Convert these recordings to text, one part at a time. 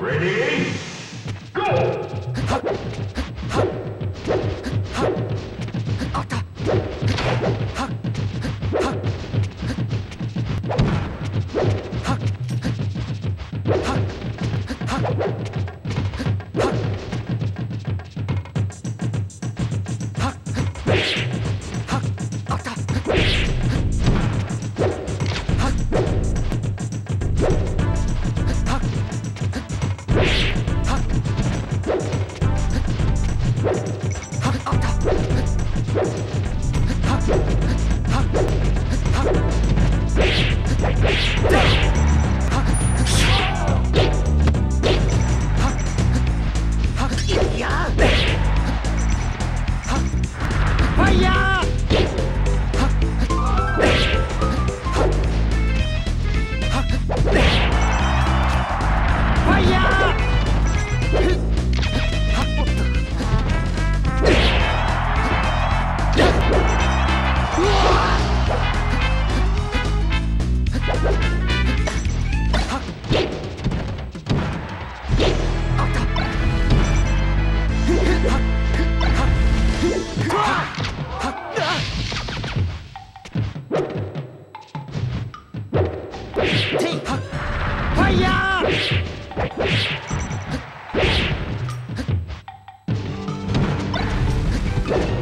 Ready? Go! Yeah.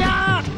呀！